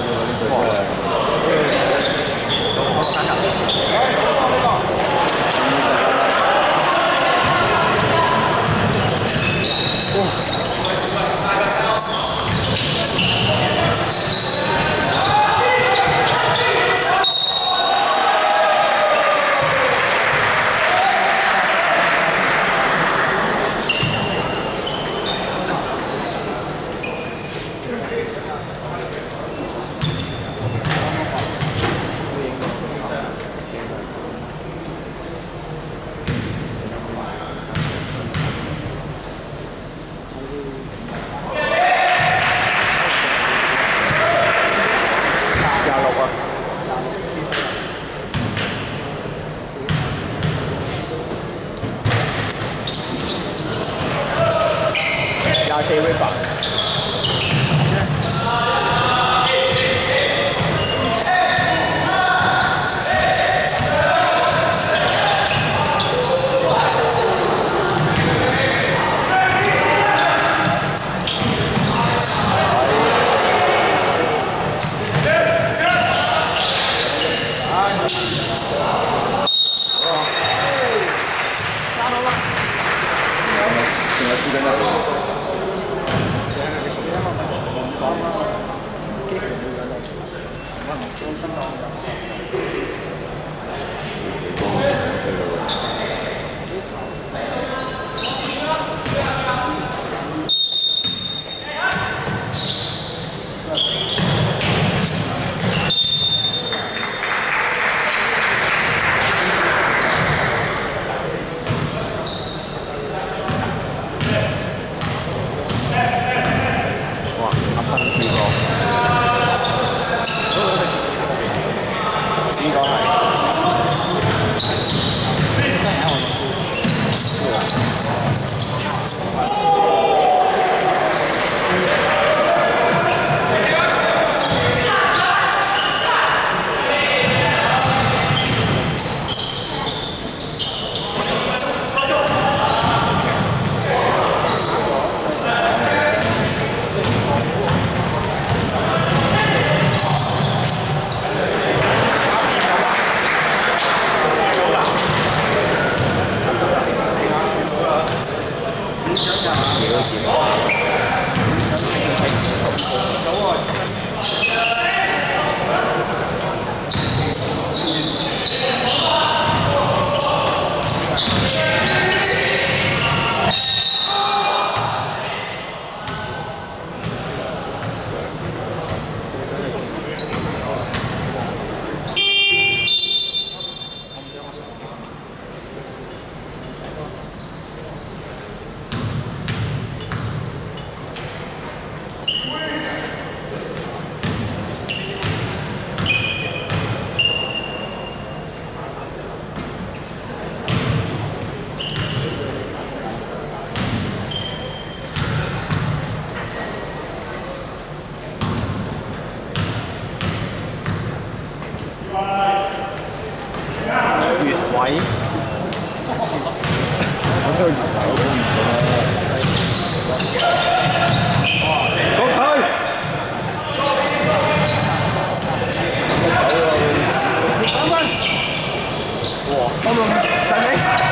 はい。好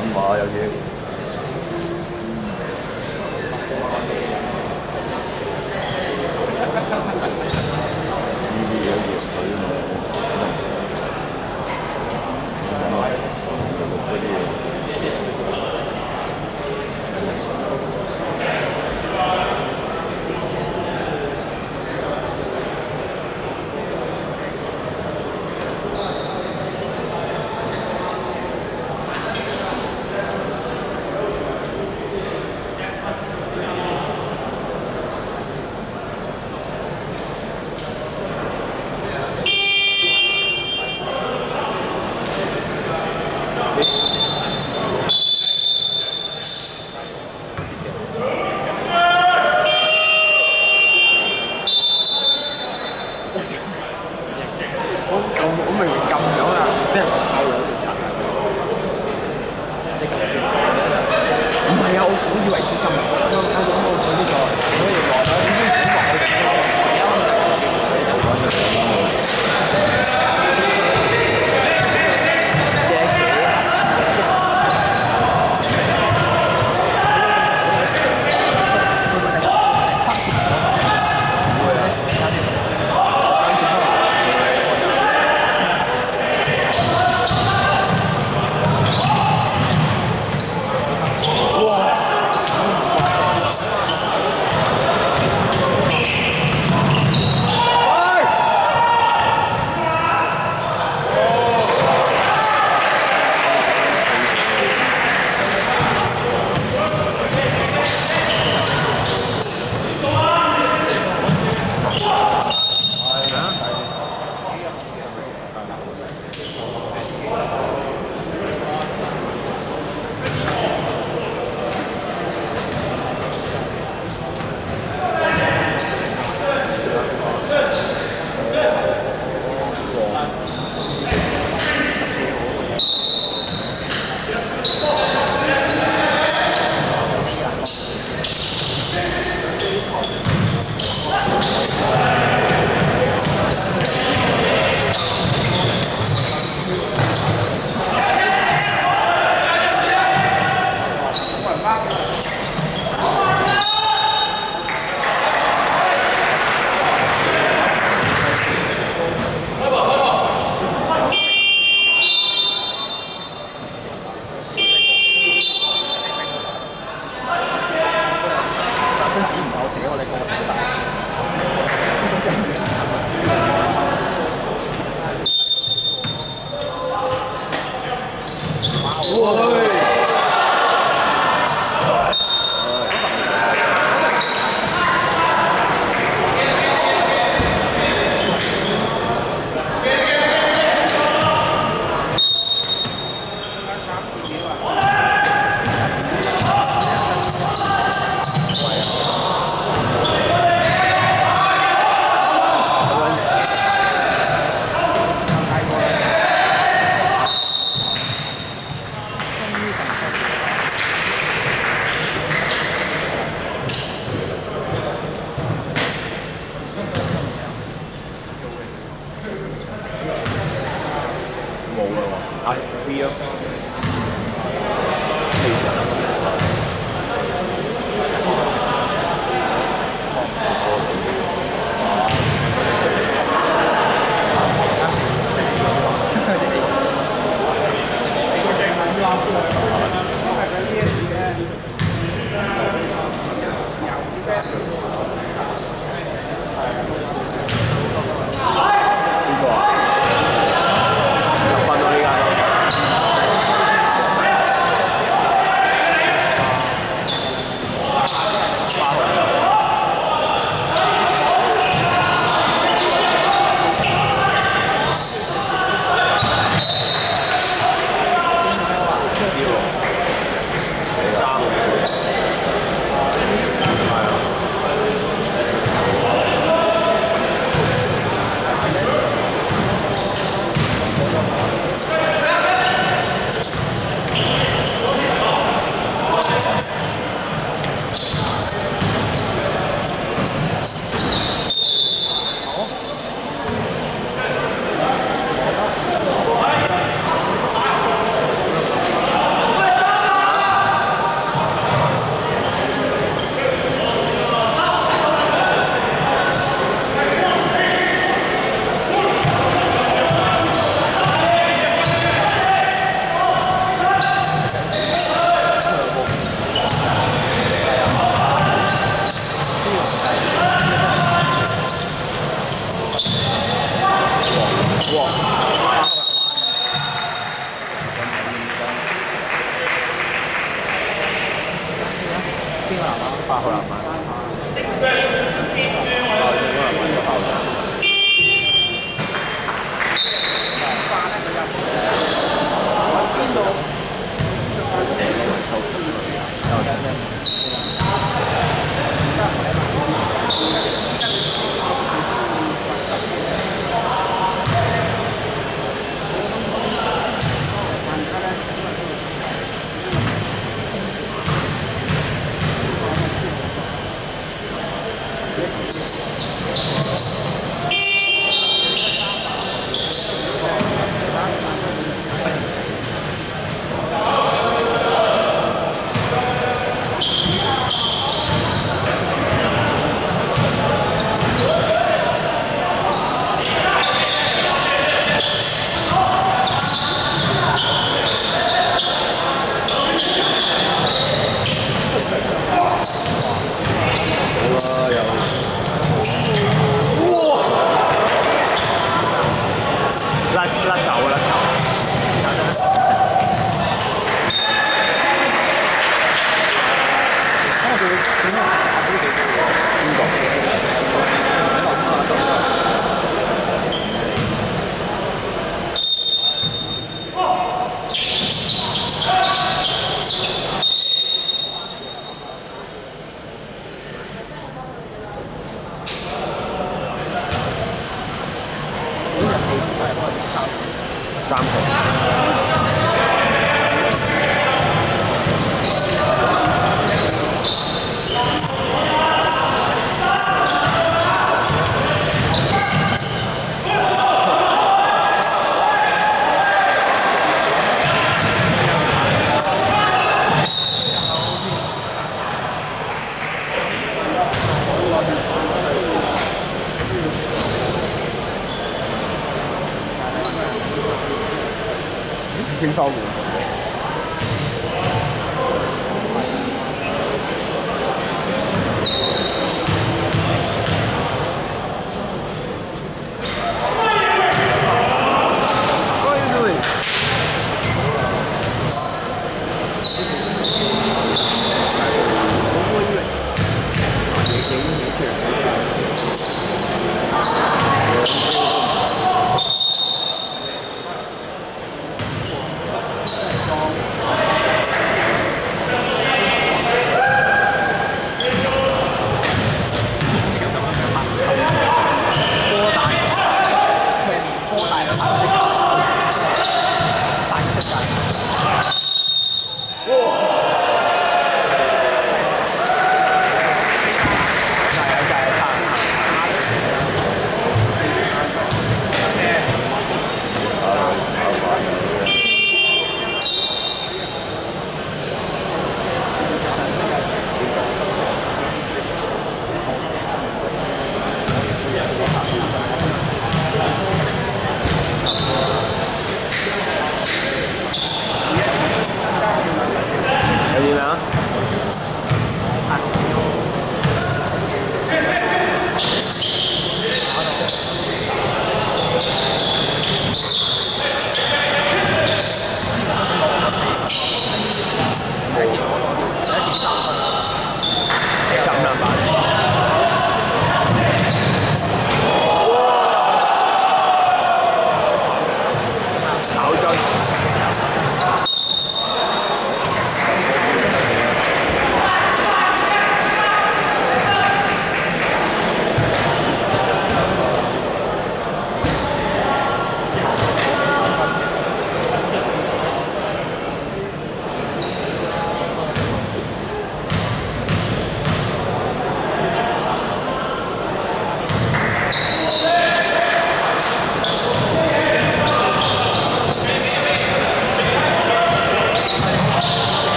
神馬有嘢。清方門。